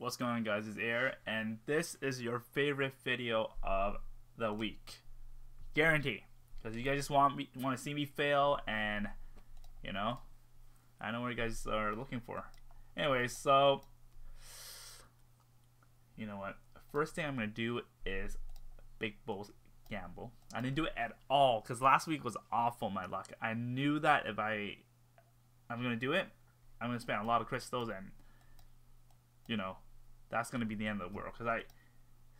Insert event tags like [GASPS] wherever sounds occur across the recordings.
What's going on guys, it's Air, and this is your favorite video of the week. Guarantee. Because you guys just want me want to see me fail and you know, I know what you guys are looking for. Anyway, so you know what? First thing I'm gonna do is Big Bulls gamble. I didn't do it at all because last week was awful my luck. I knew that if I I'm gonna do it, I'm gonna spend a lot of crystals and you know that's gonna be the end of the world because I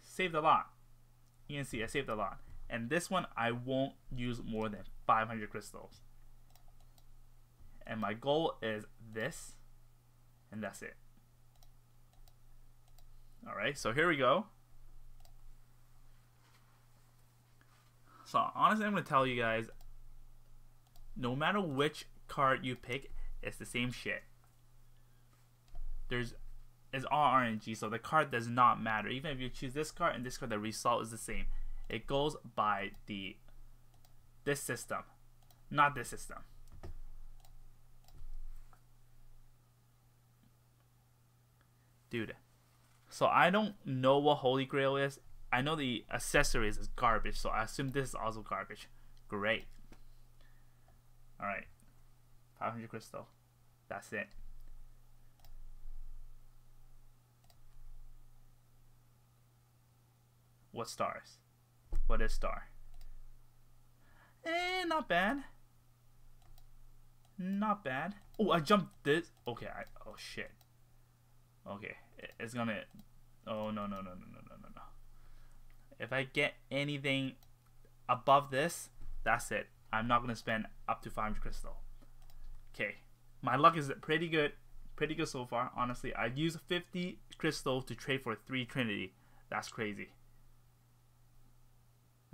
saved a lot. You can see I saved a lot, and this one I won't use more than 500 crystals. And my goal is this, and that's it. All right, so here we go. So honestly, I'm gonna tell you guys, no matter which card you pick, it's the same shit. There's is all RNG, so the card does not matter. Even if you choose this card and this card, the result is the same. It goes by the this system, not this system. Dude, so I don't know what Holy Grail is. I know the accessories is garbage, so I assume this is also garbage. Great. Alright. 500 crystal. That's it. what stars? What is star? Eh, not bad. Not bad. Oh, I jumped this. Okay, I, oh shit. Okay, it's gonna. Oh no no no no no no no no. If I get anything above this, that's it. I'm not gonna spend up to 500 crystal. Okay, my luck is pretty good, pretty good so far. Honestly, I used 50 crystal to trade for three Trinity. That's crazy.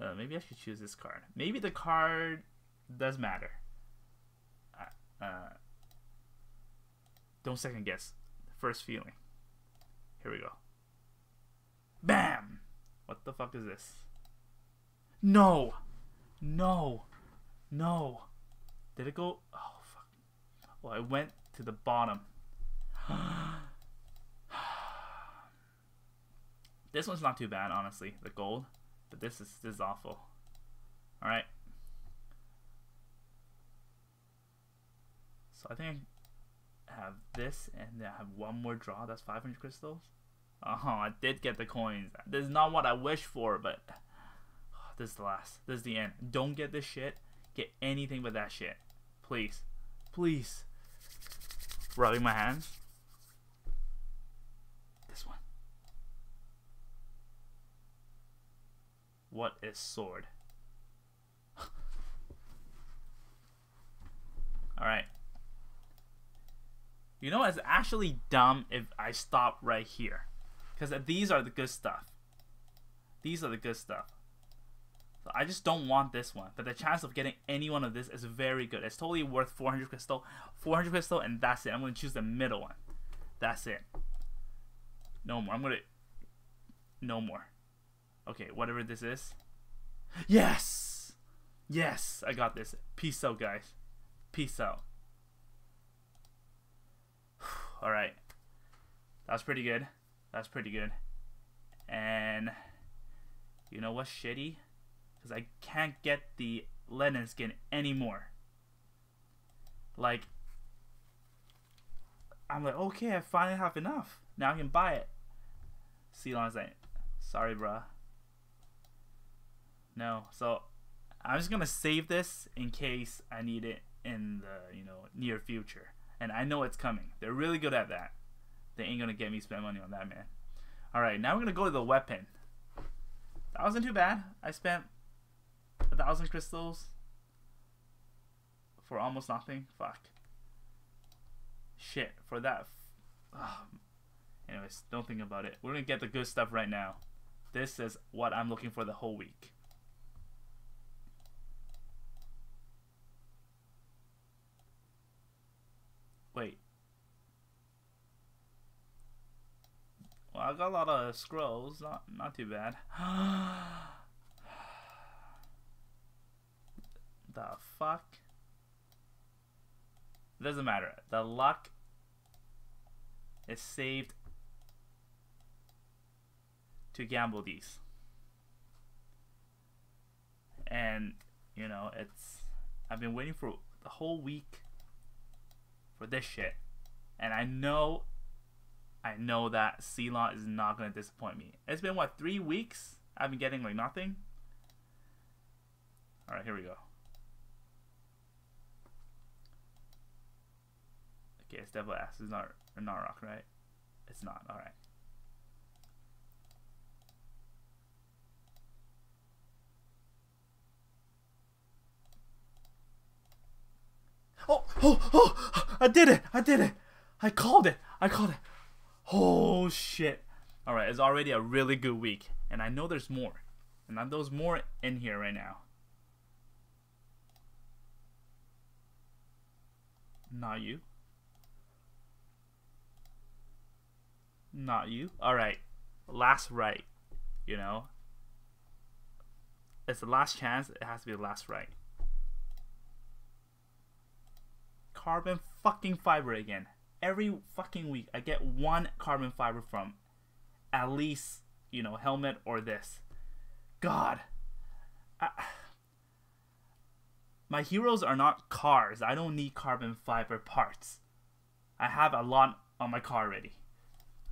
Uh, maybe I should choose this card. Maybe the card does matter. Uh, uh, don't second guess. First feeling. Here we go. Bam! What the fuck is this? No! No! No! Did it go? Oh, fuck. Well, I went to the bottom. [SIGHS] this one's not too bad, honestly. The gold. But this is, this is awful. Alright. So I think I have this and then I have one more draw. That's 500 crystals. Oh, I did get the coins. This is not what I wish for, but oh, [SIGHS] this is the last. This is the end. Don't get this shit. Get anything but that shit. Please. Please. Rubbing my hands. This one. What is sword? [LAUGHS] Alright. You know, it's actually dumb if I stop right here. Because these are the good stuff. These are the good stuff. So I just don't want this one. But the chance of getting any one of this is very good. It's totally worth 400 crystal. 400 crystal and that's it. I'm going to choose the middle one. That's it. No more. I'm going to... No more. Okay, whatever this is. Yes! Yes! I got this. Peace out, guys. Peace out. [SIGHS] Alright. That's pretty good. That's pretty good. And you know what's shitty? Because I can't get the Lennon skin anymore. Like, I'm like, okay, I finally have enough. Now I can buy it. Ceylon's like, sorry, bruh. No, so I'm just gonna save this in case I need it in the you know near future, and I know it's coming. They're really good at that. They ain't gonna get me spend money on that, man. Alright, now we're gonna go to the weapon. That wasn't too bad. I spent a thousand crystals for almost nothing. Fuck. Shit, for that. Anyways, don't think about it. We're gonna get the good stuff right now. This is what I'm looking for the whole week. Wait. Well, I got a lot of scrolls. Not not too bad. [GASPS] the fuck? Doesn't matter. The luck is saved to gamble these. And, you know, it's. I've been waiting for the whole week for this shit. And I know. I know that Ceylon is not going to disappoint me. It's been, what, three weeks? I've been getting, like, nothing? Alright, here we go. Okay, it's Devil Axe. It's not, not rock, right? It's not. Alright. Oh, oh, oh, I did it. I did it. I called it. I called it. Oh, shit. All right, it's already a really good week. And I know there's more. And there's more in here right now. Not you. Not you. All right. Last right. You know? It's the last chance. It has to be the last right. carbon fucking fiber again. Every fucking week, I get one carbon fiber from at least, you know, helmet or this. God. I, my heroes are not cars. I don't need carbon fiber parts. I have a lot on my car already.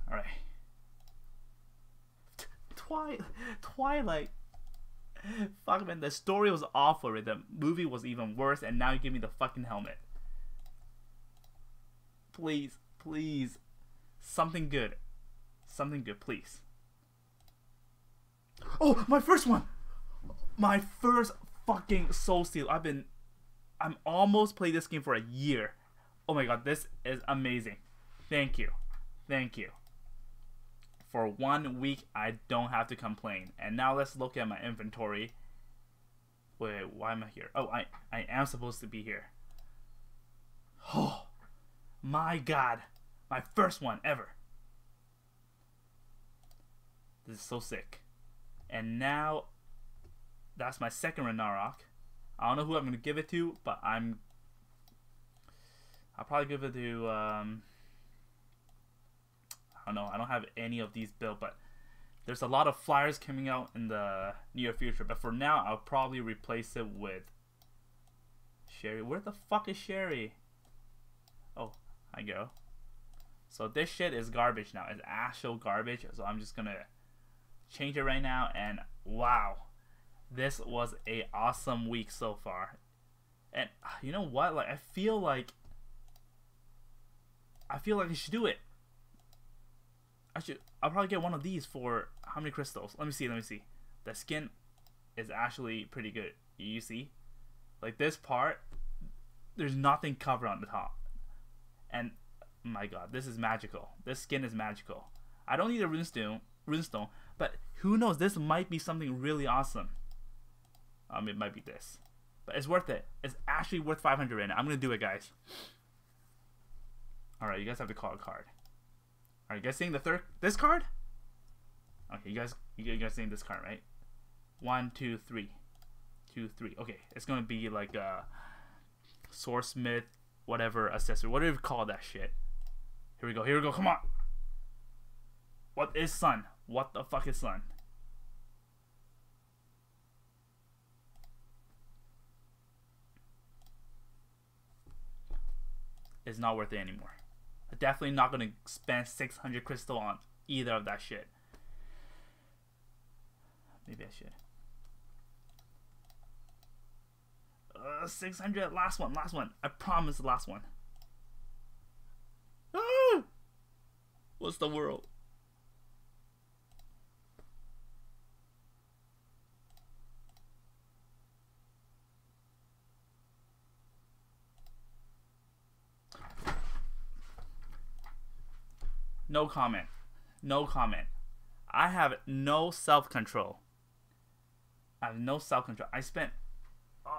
Alright. Twilight. Twilight. Fuck man, the story was awful. The movie was even worse, and now you give me the fucking helmet. Please, please. Something good. Something good, please. Oh, my first one! My first fucking Soul Steel. I've been. I'm almost played this game for a year. Oh my god, this is amazing. Thank you. Thank you. For one week, I don't have to complain. And now let's look at my inventory. Wait, why am I here? Oh, I, I am supposed to be here. Oh. My god. My first one ever. This is so sick. And now, that's my second Ragnarok. I don't know who I'm going to give it to, but I'm... I'll probably give it to... Um, I don't know. I don't have any of these built, but there's a lot of flyers coming out in the near future. But for now, I'll probably replace it with Sherry. Where the fuck is Sherry? Oh, I go. So this shit is garbage now. It's actual garbage. So I'm just gonna change it right now. And wow, this was a awesome week so far. And ah, you know what? Like I feel like I feel like I should do it. I should. I'll probably get one of these for how many crystals? Let me see. Let me see. The skin is actually pretty good. You see, like this part, there's nothing covered on the top. And my god, this is magical. This skin is magical. I don't need a runestone, runestone, but who knows? This might be something really awesome. Um, it might be this, but it's worth it. It's actually worth 500 right now. I'm gonna do it, guys. All right, you guys have to call a card. Are you guys seeing the third this card? Okay, you guys, you guys seeing this card, right? One, two, three, two, three. Okay, it's gonna be like a Source swordsmith whatever accessory, whatever you call that shit. Here we go, here we go, come on. What is sun? What the fuck is sun? It's not worth it anymore. I'm definitely not gonna spend 600 crystal on either of that shit. Maybe I should. Uh, 600. Last one. Last one. I promise. The last one. Ah! What's the world? No comment. No comment. I have no self control. I have no self control. I spent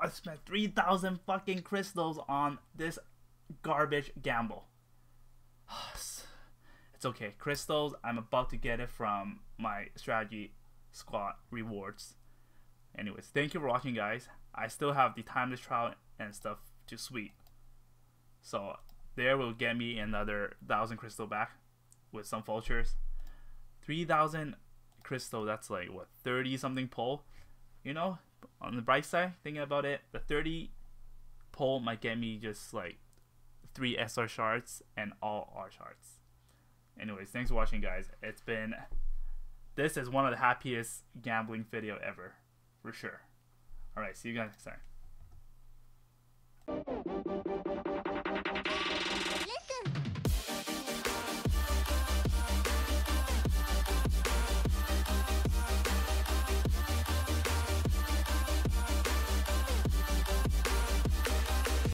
I spent 3,000 fucking crystals on this garbage gamble. [SIGHS] It's okay. Crystals, I'm about to get it from my strategy squad rewards. Anyways, thank you for watching, guys. I still have the timeless trial and stuff to sweep. So, there will get me another 1,000 crystal back with some vultures. 3,000 crystal that's like what 30 something pull you know on the bright side, thinking about it, the 30 pull might get me just like three SR shards and all R shards. Anyways, thanks for watching, guys. It's been this is one of the happiest gambling video ever, for sure. All right, see you guys next time.